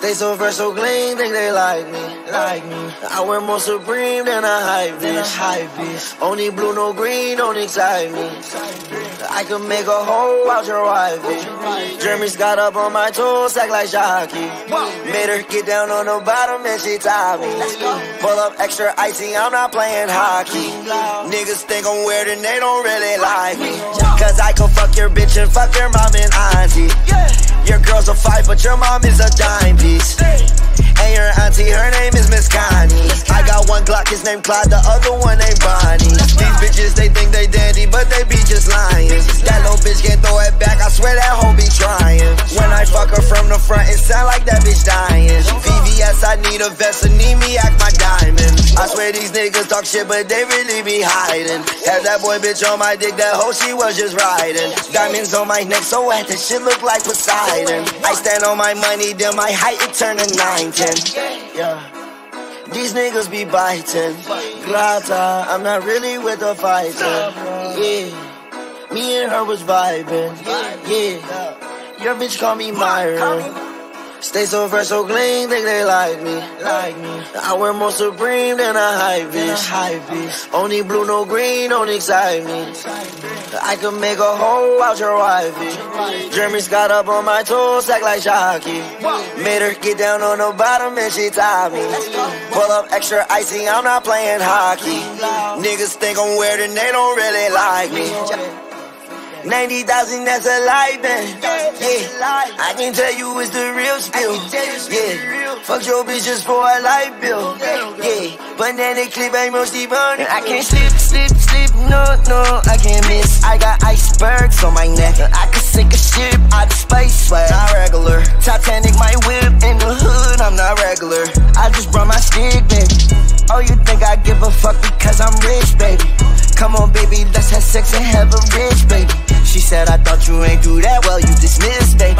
Stay so fresh, so clean, think they like me, like me. I wear more supreme than a hypebeast, hype bitch. Only blue, no green, don't excite me. I could make a hoe out your wifey. Jeremy Scott up on my toes, act like Jacquees. Made her get down on the bottom and she tied me. Pull up extra icy, I'm not playing hockey. Niggas think I'm weird and they don't really like me. Cause I can fuck your bitch and fuck your mom and auntie. Your girl's a fight, but your mom is a dime piece. And your auntie, her name is Miss Connie. I got one Glock, his name Clyde, the other one named Bonnie. These bitches, they think they dandy, but they be just lying. That little bitch can't throw it back, I swear that hoe be trying. When I fuck her from the front, it sound like that bitch dying. VVS, I need a vest, and need me act my these niggas talk shit, but they really be hiding. Had that boy bitch on my dick, that hoe she was just riding. Diamonds on my neck, so wet, that shit look like Poseidon. I stand on my money, then my height, it turn to 9, 10. Yeah. These niggas be biting. Grata, I'm not really with the fighting. Yeah. Me and her was vibing. Yeah. Your bitch call me Myron. Stay so fresh, so clean, think they like me, like me. I wear more supreme than a hypebeast. Only blue, no green, don't excite me. I could make a hoe out your wifey. Jeremy Scott up on my toes, act like Jacquees. Made her get down on the bottom and she tied me. Pull up extra icy, I'm not playing hockey. Niggas think I'm weird and they don't really like me. 90,000, that's a lie, man. Yeah, I can tell you it's the real spill. Yeah, fuck your bitch just for a light bill. Yeah, banana clip ain't mostly burning. I can't slip, slip, slip, no, no, I can't miss. I got icebergs on my neck. I could sink a ship out of space, but not regular. Titanic, my whip in the hood, I'm not regular. I just brought my stick, baby. Oh, you think I give a fuck because I'm rich, baby? Come on, baby, let's have sex and have a rich, baby. She said, I thought you ain't do that well, you dismissed, baby.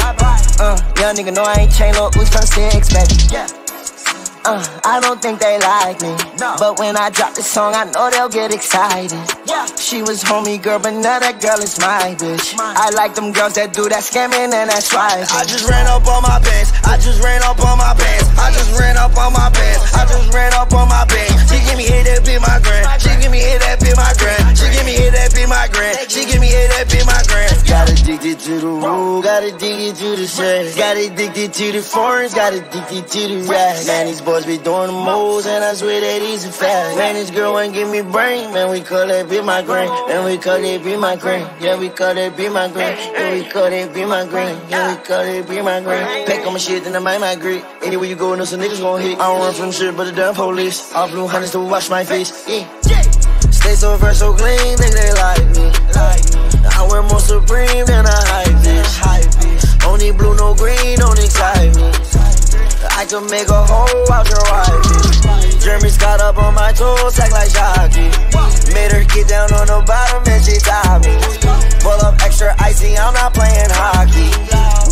Uh, young nigga know I ain't chain no Uzi from six, baby. Yeah. Uh, I don't think they like me. No. But when I drop this song, I know they'll get excited. Yeah. She was homie girl, but now that girl is my bitch. Mine. I like them girls that do that scamming and that swiping. I just ran up on my pants. I just ran up on my pants. I just ran up on my pants. I just ran up on my pants. She give me hit that be my grand. She give me hit that be my grand. She give me hit that be my grand. She give me hit that be my grand. Got addicted to the rule. Got addicted to the sex. Got addicted to the foreigns. Got addicted to the rap. Man, these boys be doing the moves, and I swear that he's a fat. Man, this girl ain't give me brain. Man, we call that be my grain. Man, we call that be my grain. Yeah, we call that be my grain. Yeah, we call that be my grain. Yeah, we call that be my grain. Pack on my shit, then I might migrate. Anywhere you go, know some niggas gon' hit. I don't run from shit, but the damn police. All blue hunters to wash my face. Yeah. Stay so fresh, so clean, think they like Could make a hoe out your wifey. Jeremy Scott up on my toes, act like Jacquees. Made her get down on the bottom and she tied me. Pull up extra icy, I'm not playing hockey.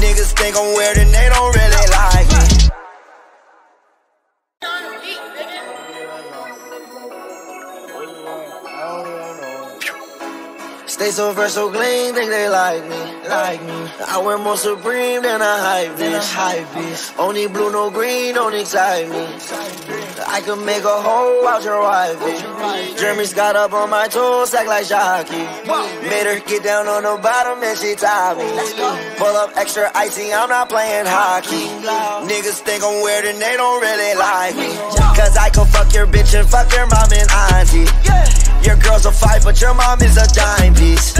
Niggas think I'm weird and they don't really Stay so fresh, so clean, think they like me, like me. I wear more supreme than a hypebeast, hype bitch. Only blue, no green, don't excite me. I could make a hoe out your wifey. Jeremy Scott up on my toes, act like Jacquees. Made her get down on the bottom and she tied me. Pull up extra icy, I'm not playing hockey. Niggas think I'm weird and they don't really like me. Cause I can fuck your bitch and fuck your mom and auntie. Your girl's a fight, but your mom is a dime piece.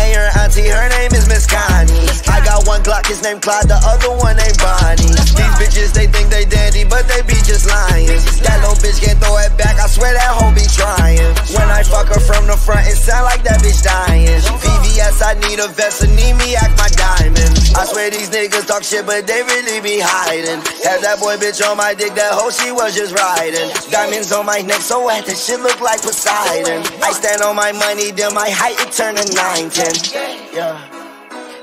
And your auntie, her name is Miss Connie. I got one Glock, his name Clyde, the other one named Bonnie. These bitches, they think they dandy, but they be just lying. That little bitch can't throw it back, I swear that hoe be trying. When I fuck her from the front, it sound like that bitch dying. VVS, I need a vest, and need me act my diamond. I swear these niggas talk shit, but they really be hiding. Had that boy bitch on my dick, that hoe she was just riding. Diamonds on my neck, so wet, that shit look like Poseidon. I stand on my money, then my height, it turn to 9, 10. Yeah.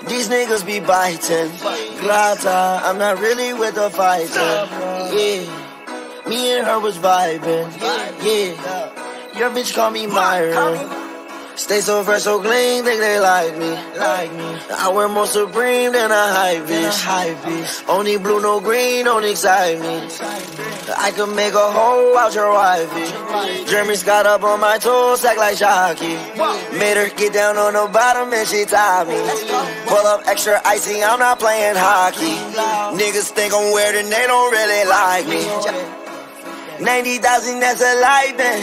These niggas be biting. Grata, I'm not really with the fighting. Yeah. Me and her was vibing. Yeah. Your bitch call me Myron. Stay so fresh, so clean, think they like me. Like me. I wear more supreme than a high bitch. Only blue, no green, don't excite me. I could make a hole out your wifey. Jeremy Scott up on my toes, act like Jacquees. Made her get down on the bottom and she tied me. Pull up extra icy, I'm not playing hockey. Niggas think I'm weird and they don't really like me. 90,000, that's a lie, man.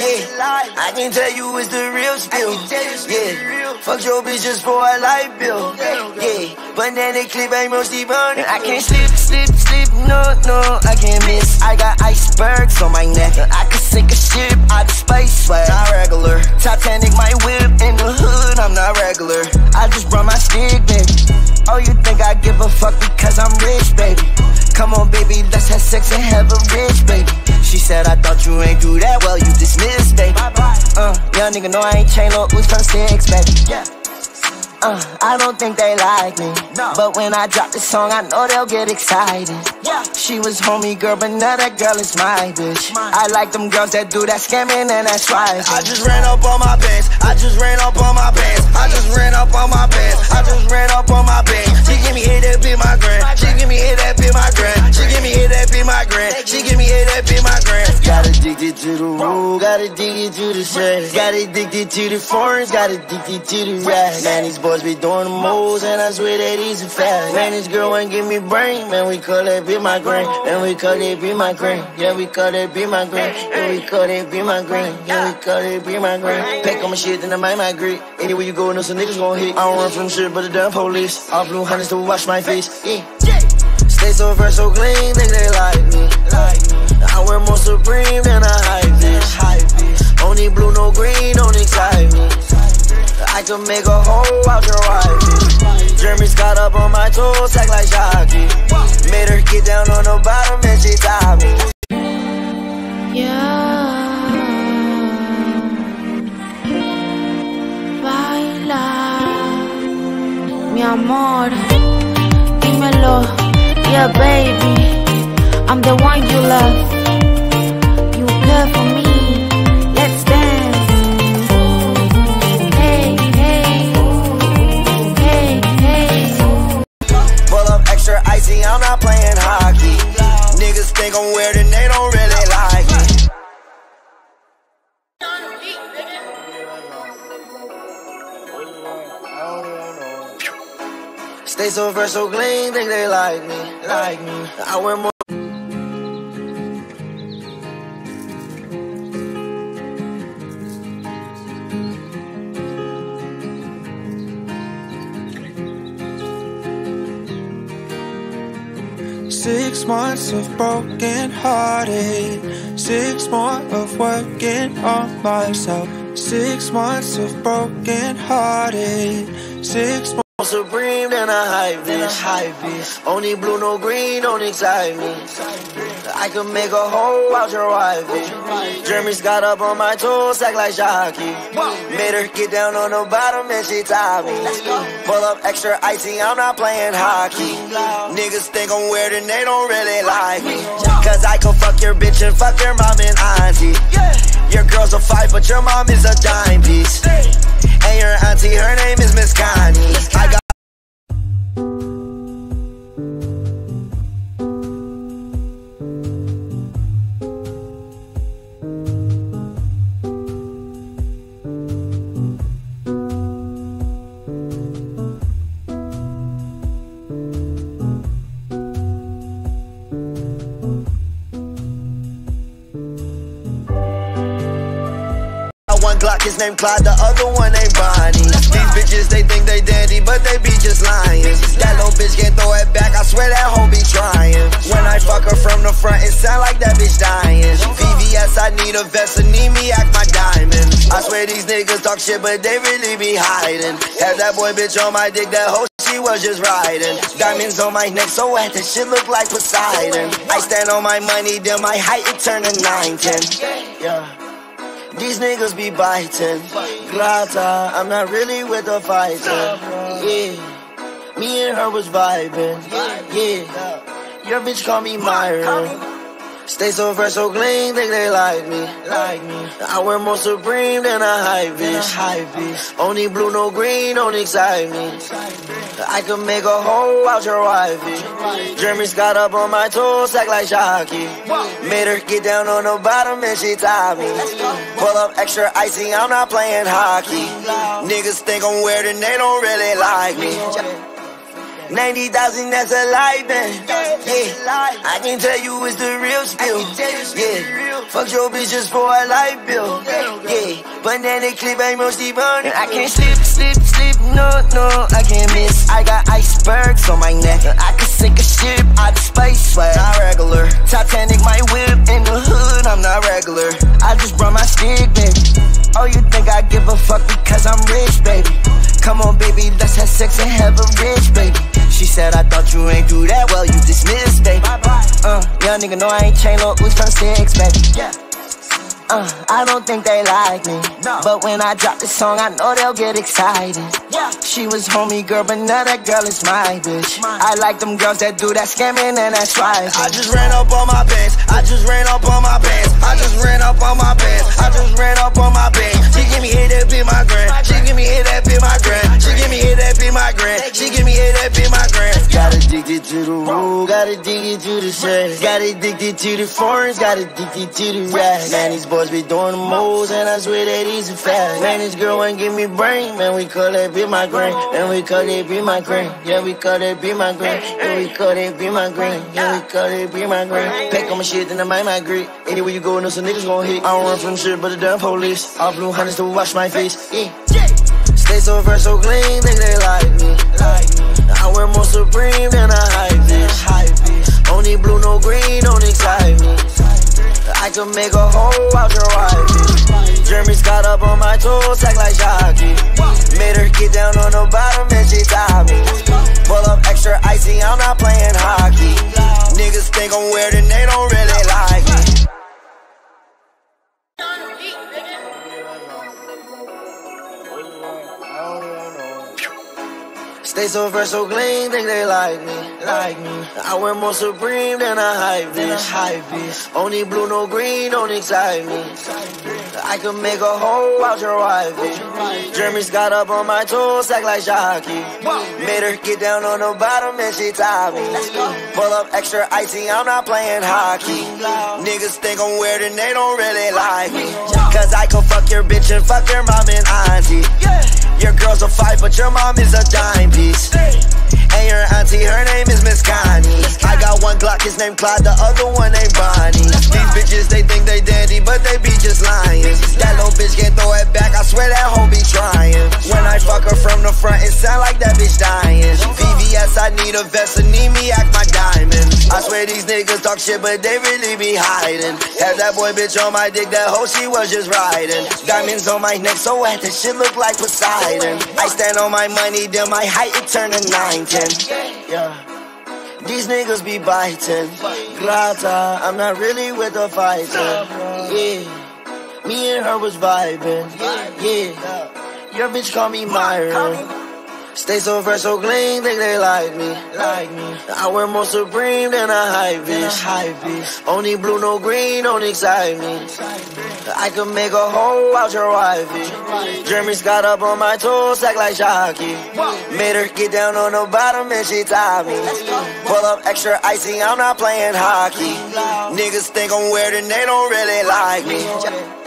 Yeah, I can tell you it's the real spill. Yeah, fuck your bitch just for a light bill. Yeah, but then they clip ain't mostly burning. I can't sleep, sleep, sleep, no, no, I can't miss. I got icebergs on my neck. I could sink a ship out of space, but not regular. Titanic, my whip in the hood, I'm not regular. I just brought my stick, baby. Oh, you think I give a fuck because I'm rich, baby? Come on, baby, let's have sex and have a rich, baby. She said, I thought you ain't do that well, you dismissed, baby. Uh, young nigga know I ain't chain no Uzi from six, baby. Yeah. Uh, I don't think they like me. No. But when I drop this song, I know they'll get excited. Yeah. She was homie girl, but now that girl is my bitch. Mine. I like them girls that do that scamming and that swiping. I just ran up on my pants. I just ran up on my pants. I just ran up on my pants. I just ran up on my pants. She give me hit that be my grand. She give me hit that be my grand. She give me hit that be my grand. She give me hit that be my grand. Got addicted to the rule. Got addicted to the sex. Got addicted to the foreigns. Got addicted to the rap. Man, these boys boys be doing the moves, and I swear that he's a fast. Man, this girl ain't give me brain, man, we call that be my grain. Man, we call that be my grain. Yeah, we call that be my grain. Yeah, we call that be my grain. Yeah, we call that be my grain. Pack on my shit, then I might migrate. Anywhere you go, know some niggas gon' hit. I don't run from shit, but the damn police. All blue hunters to wash my face. Stay so fresh, so clean, think they like me. I wear more supreme than a high bitch. Only blue, no green, don't excite me. I could make a hole out your wife. Jeremy Scott up on my toes, act like Jacquees. Made her get down on the bottom and she tied me. Yeah. Baila, mi amor, dímelo, yeah baby, I'm the one you love. You care for me, Niggas think I'm weird and they don't really like me. Stay so fresh, so clean, think they like me, like me. I wear more. Six months of broken hearted, six more of working on myself. Six months of broken hearted, six more. Supreme than a high bitch. Only blue, no green, don't excite me. I could make a hole out your wife. Eh? Jeremy Scott up on my toes, act like Jacquees. Made her get down on the bottom and she tied me. Pull up extra icy, I'm not playing hockey. Niggas think I'm weird and they don't really like me. Cause I can fuck your bitch and fuck your mom and auntie. Your girl's a five, but your mom is a dime piece. And your auntie, her name is Miss Connie. I got Glock, his name Clyde, the other one ain't Bonnie. These bitches, they think they dandy, but they be just lying. That little bitch can't throw it back, I swear that hoe be trying. When I fuck her from the front, it sound like that bitch dying. VVS, I need a vest, and need me act my diamond. I swear these niggas talk shit, but they really be hiding. Had that boy bitch on my dick, that hoe she was just riding. Diamonds on my neck, so wet, that shit look like Poseidon. I stand on my money, then my height, it turn to 9, 10. Yeah. These niggas be biting. Grata, I'm not really with the fighter. Yeah. Me and her was vibing. Yeah. Your bitch call me Myron. Stay so fresh, so clean, think they like me. Like me. I wear more supreme than a hypebeast. High beast. Only blue, no green, don't excite me. I could make a hole out your wifey. Jeremy Scott up on my toes, act like Jacquees. Made her get down on the bottom and she tied me. Pull up extra icy, I'm not playing hockey. Niggas think I'm weird and they don't really like me. 90,000, that's a lie, man. Yeah, I can tell you it's the real spill. Yeah, fuck your bitch just for a light bill. Yeah, but then banana clip ain't mostly burning. I can't slip, slip, slip, no, no, I can't miss. I got icebergs on my neck. I can sink a ship out of space, but not regular. Titanic, my whip in the hood, I'm not regular. I just brought my stick, baby. Oh, you think I give a fuck because I'm rich, baby? Come on, baby, let's have sex and have a rich, nigga know I ain't chain no Uzi from six, baby. Uh, I don't think they like me. But when I drop this song, I know they'll get excited. She was homie girl, but now that girl is my bitch. I like them girls that do that scamming and that swiping. I just ran up on my pants. I just ran up on my pants. I just ran up on my pants. I just ran up on my pants. She give me hit that be my grand. She give me hit that be my grand. She give me hit that be my grand. She give me hit that be my grand. Got addicted to the rule, got addicted to the sex. Got addicted to the foreigns, got addicted to the rap. Man, these boys be doing the moves, and I swear that he's a fast. Man, this girl ain't give me brain. Man, we call that be my grand. And we call that be my grand. Yeah, we call that be my grand. Yeah, we call that be my grand. Yeah, we call that be my grand. Pack on my shit, then I might migrate. Anywhere you go, know some niggas gon' hit. I don't run from shit, but the damn police. All blue hunters to wash my face. Yeah. Stay so fresh, so clean, think they like me. I wear more supreme than a hypebeast. Only blue, no green, don't excite me. I could make a hole out your wife. Jeremy Scott up on my toes, act like Jacquees. Made her get down on the bottom and she tied me. Pull up extra icy, I'm not playing hockey. Niggas think I'm weird and they don't really Stay so fresh, so clean, think they like me, like me. I wear more supreme than a hypebeast, hype bitch. Only blue, no green, don't excite me. I could make a hole out your wifey. Jeremy Scott up on my toes, act like Jacquees. Made her get down on the bottom and she tied me. Pull up extra icy, I'm not playing hockey. Niggas think I'm weird and they don't really like me. Cause I can fuck your bitch and fuck your mom and auntie. Your girl's a five, but your mom is a dime piece. And your auntie, her name is Miss Connie. I got one Glock, his name Clyde, the other one named Bonnie. These bitches, they think they dandy, but they be just lying. That little bitch can't throw it back, I swear that hoe be trying. When I fuck her from the front, it sound like I need a vest, and need me act my diamond. I swear these niggas talk shit, but they really be hiding. Had that boy bitch on my dick, that hoe she was just riding. Diamonds on my neck, so wet, that shit look like Poseidon. I stand on my money, then my height it turn to 9, 10. Yeah. These niggas be biting. Grata, I'm not really with the fighter. Yeah. Me and her was vibing. Yeah. Your bitch call me Myron. Stay so fresh, so clean, think they like me. Like me. I wear more supreme than a hypebeast. Hype bitch. Only blue, no green, don't excite me. I could make a hole out your wifey. Jeremy Scott up on my toes, act like Jacquees. Made her get down on the bottom and she tied me. Pull up extra icy, I'm not playing hockey. Niggas think I'm weird and they don't really like me.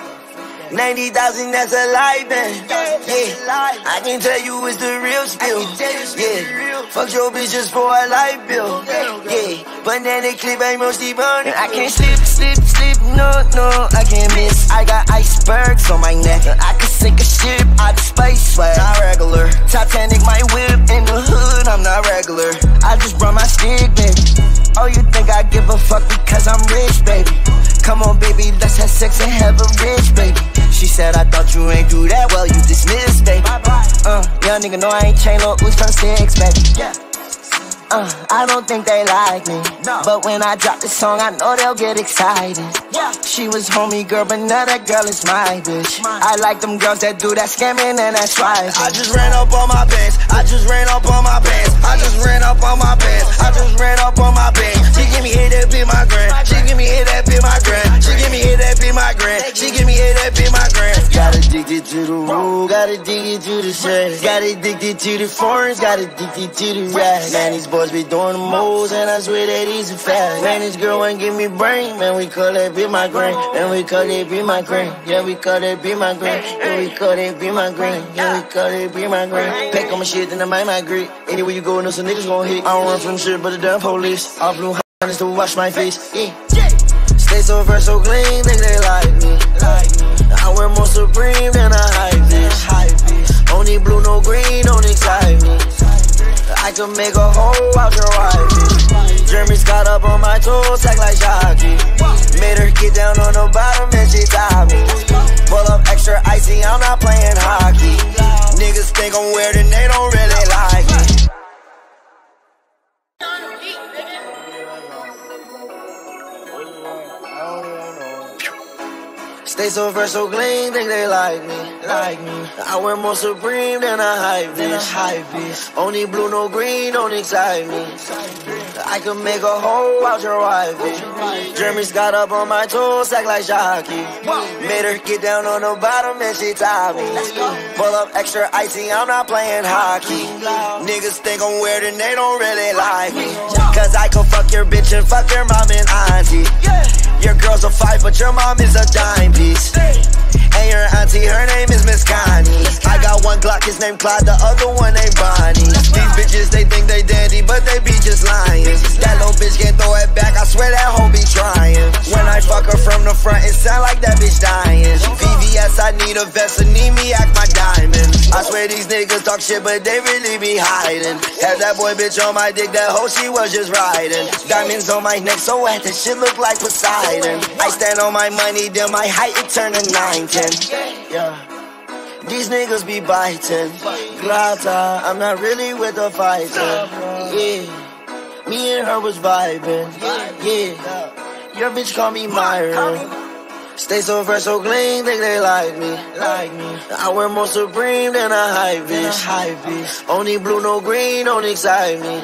90,000, that's a lie, man. Yeah, I can tell you it's the real spill. Yeah, fuck your bitch just for a light bill. Yeah, but then banana clip ain't mostly burning. I can't slip, slip, slip, no, no, I can't miss. I got icebergs on my neck. I can sink a ship out of space, but not regular. Titanic, my whip in the hood, I'm not regular. I just brought my stick, baby. Oh, you think I give a fuck because I'm rich, baby? Come on, baby, let's have sex and have a rich, baby. She said, I thought you ain't do that well, you dismissed, baby. Uh, young nigga know I ain't chain no Uzi from six, baby. Uh, I don't think they like me. No. But when I drop this song, I know they'll get excited. Yeah. She was homie girl, but now that girl is my bitch. Mine. I like them girls that do that scamming and that swiping. I just ran up on my pants. I just ran up on my pants. I just ran up on my pants. I just ran up on my pants. She give me hit that be my grand. She give me hit that be my grand. She give me hit that be my grand. She give me hit that be my grand. Got addicted to the rule, got addicted to the sex. Got addicted to the foreigns, got addicted to the rap. Man, these boys be doing the moves, and I swear that he's a fast. Man, this girl ain't give me brain, man, we call that be my grain. Man, we call that be my grain. Yeah, we call that be my grain. Yeah, we call that be my grain. Yeah, we call that be my grain. Pack on my shit, then I might migrate. Anywhere you go, know some niggas gon' hit. I don't run from shit, but the damn police. All blue hands to wash my face. Yeah. Stay so fresh, so clean, think they like me. I wear more Supreme than a hype bitch. Only blue, no green, don't excite me. I can make a hole out your wife. Jeremy Scott up on my toes, act like Jacquees. Made her get down on the bottom and she tied me. Pull up extra icy, I'm not playing hockey. Niggas think I'm weird and they don't really like me. Stay so fresh, so clean, think they like me, like me. I wear more Supreme than a hypebeast, hype bitch. Only blue, no green, don't excite me. I can make a hole out your wife, bitch. Jeremy Scott up on my toes, act like Jacquees. Made her get down on the bottom and she tied me. Pull up extra icy, I'm not playing hockey. Niggas think I'm weird and they don't really like me. Cause I can fuck your bitch and fuck your mom and auntie. Your girl's a five, but your mom is a dime piece. And your auntie, her name is Miss Connie. I got one Glock, his name Clyde, the other one named Bonnie. These bitches, they think they dandy, but they be just lying. That little bitch can't throw it back, I swear that hoe be trying. When I fuck her from the front, it sound like that bitch dying. VVS, I need a vest, and need me act my diamond. I swear these niggas talk shit, but they really be hiding. Had that boy bitch on my dick, that hoe she was just riding. Diamonds on my neck, so wet, that shit look like Poseidon. I stand on my money, then my height, it turn to 9, 10. Yeah. These niggas be biting. Grata, I'm not really with the fighter. Yeah. Me and her was vibing. Yeah. Your bitch call me Myron. Stay so fresh, so clean, think they like me. Like me. I wear more Supreme than a hypebeast. Hype bitch. Only blue, no green, don't excite me.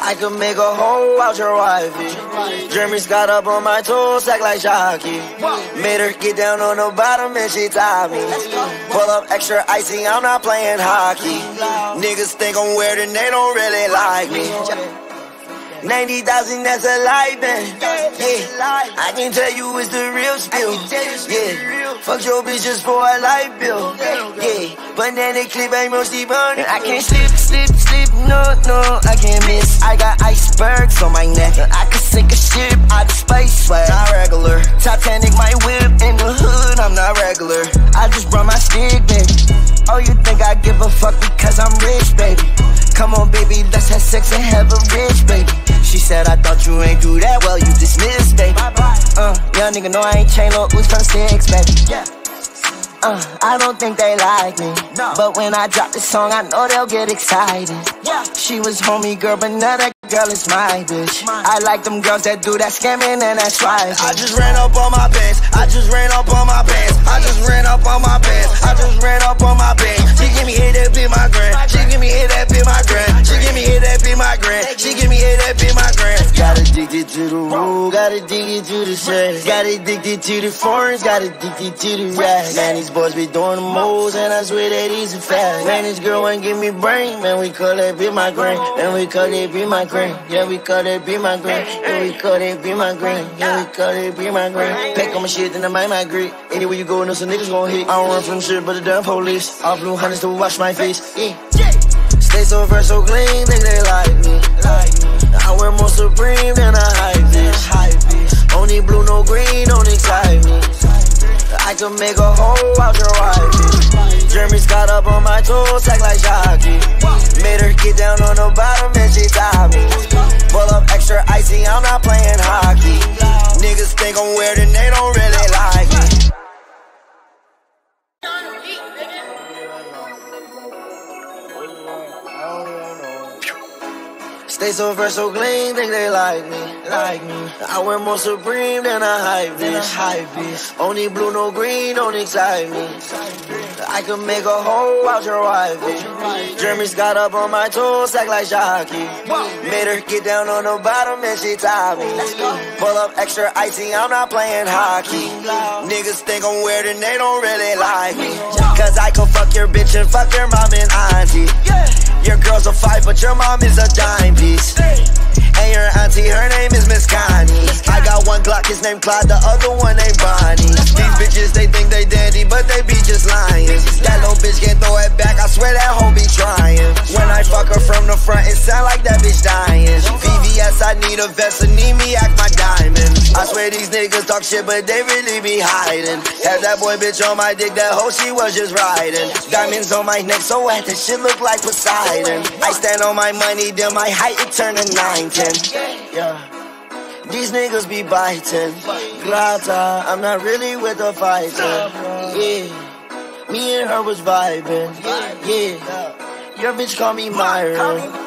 I can make a hole out your wifey. Jeremy Scott up on my toes, act like Jacquees. Made her get down on the bottom and she tied me. Pull up extra icy, I'm not playing hockey. Niggas think I'm weird and they don't really like me. 90,000, that's a lie, man. Yeah, I can tell you it's the real spill. Yeah, fuck your bitch just for a light bill. Yeah, banana clip ain't mostly burning. I can't sleep, sleep, slip, no, I can't miss. I got icebergs on my neck. I could sink a ship out of space, but not regular. Titanic, my whip in the hood, I'm not regular. I just brought my stick, baby. Oh, you think I give a fuck because I'm rich, baby? Come on, baby, let's have sex and have a rich, baby. She said, I thought you ain't do that well, you dismissed, baby. Uh, young nigga know I ain't chain no Uzi from six, baby. Yeah. Uh, I don't think they like me. No. But when I drop this song, I know they'll get excited. Yeah. She was homie girl, but now that girl is my bitch. Mine. I like them girls that do that scamming and that swiping. I just ran up on my pants. I just ran up on my pants. I just ran up on my pants. I just ran up on my pants. She give me hit that be my grand. She give me hit that be my grand. She give me hit that be my grand. She give me hit that be my grand. Got addicted to the rule. Got addicted to the sex. Got addicted to the foreigns. Got addicted to the rap. Man, these boys be doing the moves, and I swear that he's a fast. Man, this girl ain't give me brain. Man, we call that be my grand. Man, we call that be my grand. Yeah, we call that be my grand. Yeah, we call that be my grand. Yeah, we call that be my grand. Pack on my shit, then I might migrate. Anywhere you go, know some niggas gon' hit. I don't run from shit, but the damn police. All blue hunters to wash my face. Stay so fresh, so clean, think they like me. I wear more Supreme than a hypebeast. Only blue, no green, don't excite me. I can make a hole out your wife. Jeremy Scott up on my toes, act like Jacquees. Made her get down on the bottom and she tied me. Pull up extra icy, I'm not playing hockey. Niggas think I'm weird and they don't really like me. Stay so fresh, so clean, think they like me, like me. I wear more Supreme than a hypebeast, hype bitch. Only blue, no green, don't excite me. I could make a hole out your wifey. Jeremy Scott up on my toes, act like Jacquees. Made her get down on the bottom and she tied me. Pull up extra icy, I'm not playing hockey. Niggas think I'm weird and they don't really like me. Cause I can fuck your bitch and fuck your mom and auntie. Your girl's a five, but your mom is a dime piece. And your auntie, her name is Miss Connie. I got one Glock, his name Clyde, the other one named Bonnie. These bitches, they think they dandy, but they be just lying. That little bitch can't throw it back, I swear that hoe be trying. When I fuck her from the front, it sound like that bitch dying. VVS, I need a vest, and need me act my diamond. Swear these niggas talk shit, but they really be hiding. Had that boy bitch on my dick, that hoe she was just riding. Diamonds on my neck, so wet, that shit look like Poseidon. I stand on my money, then my height, it turn to 9, 10. Yeah. These niggas be biting. Grata, I'm not really with the fighting. Yeah. Me and her was vibing. Yeah. Your bitch call me Myron.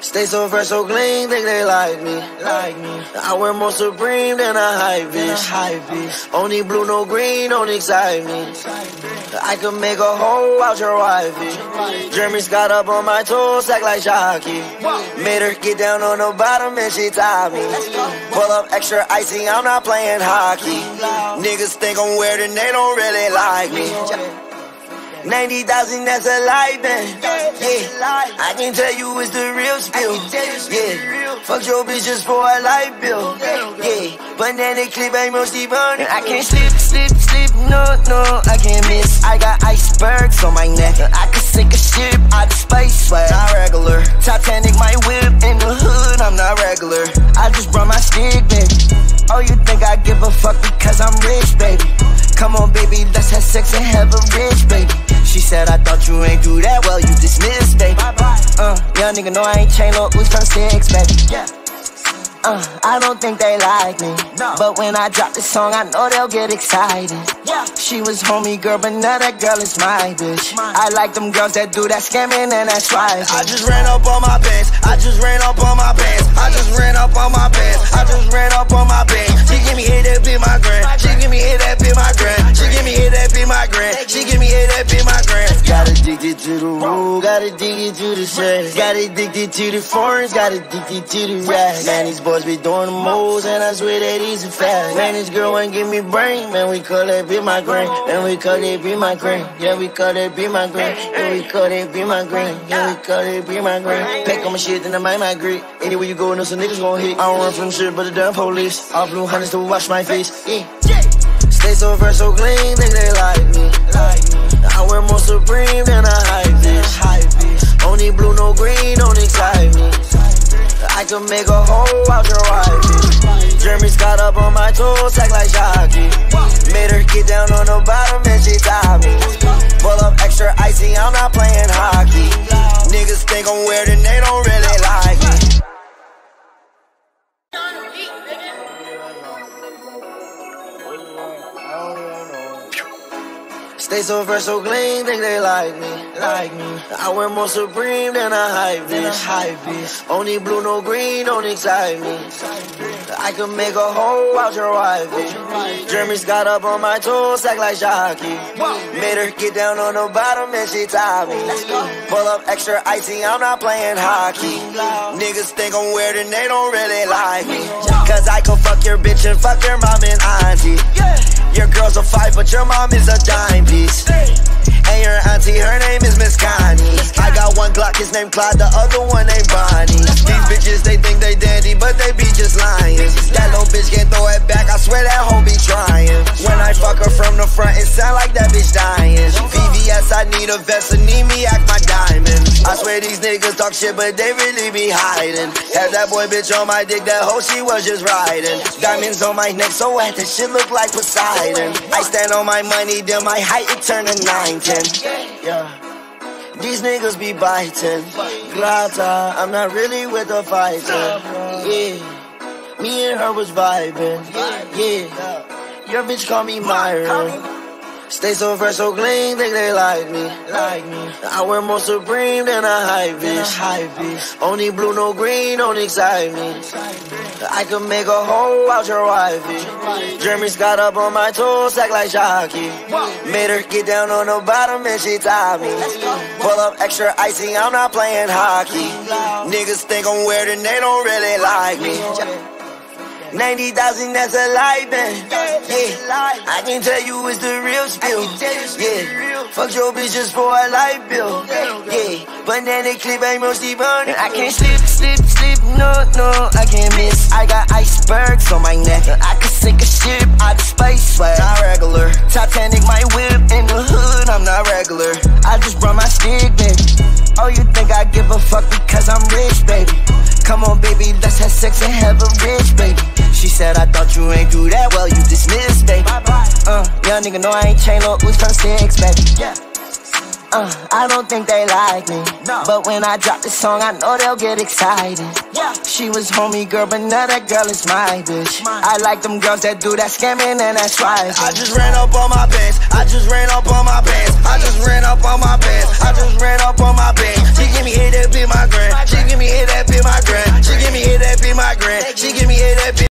Stay so fresh, so clean, think they like me, like me. I wear more Supreme than a hypebeast, hype bitch. Only blue, no green, don't excite me. I could make a hole out your wifey. Jeremy Scott up on my toes, act like Jacquees. Made her get down on the bottom and she tied me. Pull up extra icy, I'm not playing hockey. Niggas think I'm weird and they don't really like me. 90,000, that's a lie, man. Yeah, I can tell you it's the real spill. Yeah, fuck your bitch just for a light bill. Yeah, banana clip ain't mostly burning. I can't slip, slip, slip, no, no, I can't miss. I got icebergs on my neck. I could sink a ship out of space, but not regular. Titanic, my whip in the hood, I'm not regular. I just brought my stick, baby. Oh, you think I give a fuck because I'm rich, baby? Come on, baby, let's have sex and have a rich, baby. She said, I thought you ain't do that well, you dismissed, baby. Uh, young nigga know I ain't chain no boots from six, baby. Yeah. Uh, I don't think they like me. But when I drop this song, I know they'll get excited. She was homie girl, but now that girl is my bitch. I like them girls that do that scamming and that swiping. I just ran up on my pants. I just ran up on my pants. I just ran up on my pants. I just ran up on my pants. She give me hit that be my grand. She give me hit that be my grand. She give me hit that be my grand. She give me hit that be my grand. Got addicted to the rule, got addicted to the sex. Got addicted to the foreigns, got addicted to the rats. Man, these boys be doing the moves, and I swear that a fast. Man, this girl ain't give me brain, man, we call that be my grand. Man, we call that be my grand. Yeah, we call that be my grand. Yeah, we call that be my grand. Yeah, we call that be my grand. Pack on my shit, then I might migrate. Anywhere you go, know some niggas gon' hit. I don't run from shit, but the damn police. All blue hunters to wash my face. Yeah. Stay so fresh, so clean, think they like me. I wear more Supreme than a hype bitch. Only blue, no green, don't excite me. I can make a hole out your wifey. Jeremy Scott up on my toes, act like Jacquees. Made her get down on the bottom and she tied me. Pull up extra icy, I'm not playing hockey. Niggas think I'm weird and they don't really like me. Stay so fresh, so clean, think they like me, like me. I wear more Supreme than a hypebeast. Only blue, no green, don't excite me. I can make a hole out your wifey. Jeremy Scott up on my toes, act like Jacquees. Made her get down on the bottom and she tied me. Pull up extra icy, I'm not playing hockey. Niggas think I'm weird and they don't really like me. Cause I can fuck your bitch and fuck your mom and auntie. Your girl's a five, but your mom is a dime piece. And your auntie, her name is Miss Connie. I got one Glock, his name Clyde, the other one named Bonnie. These bitches, they think they dandy, but they be just lying. That little bitch can't throw it back, I swear that hoe be trying. When I fuck her from the front, it sound like that bitch dying. VVS, I need a vest, and need me act my diamond. I swear these niggas talk shit, but they really be hiding. Had that boy bitch on my dick, that hoe she was just riding. Diamonds on my neck, so wet, that shit look like Poseidon. I stand on my money, then my height, it turn to 9, 10. Yeah. These niggas be biting. Grata, I'm not really with the fighting. Yeah. Me and her was vibing. Yeah. Your bitch call me Myron. Stay so fresh, so clean, think they like me. Like me. I wear more Supreme than a hypebeast. Only blue, no green, don't excite me. I could make a hole out your wifey. Jeremy Scott up on my toes, act like Jacquees. Made her get down on the bottom and she tied me. Pull up extra icy, I'm not playing hockey. Niggas think I'm weird and they don't really like me. 90,000, that's a lie, man. Yeah, I can tell you it's the real spill. Yeah, fuck your bitch just for a light bill. Yeah, banana clip, I'm mostly burning. I can't slip, slip, slip, no, no, I can't miss. I got icebergs on my neck. I could sink a ship out of space, but not regular. Titanic, my whip in the hood, I'm not regular. I just brought my stick, baby. Oh, you think I give a fuck because I'm rich, baby? Come on, baby, let's have sex and have a rich, baby. She said, I thought you ain't do that well, you dismissed, baby. Uh, young nigga know I ain't chain no Uzi from six, baby. Yeah. Uh, I don't think they like me. No. But when I drop this song, I know they'll get excited. Yeah. She was homie girl, but now that girl is my bitch. Mine. I like them girls that do that scamming and that swiping. I just ran up on my pants. I just ran up on my pants. I just ran up on my pants. I just ran up on my pants. She give me hit that be my grand. She give me hit that be my grand. She give me hit that be my grand. She give me hit that be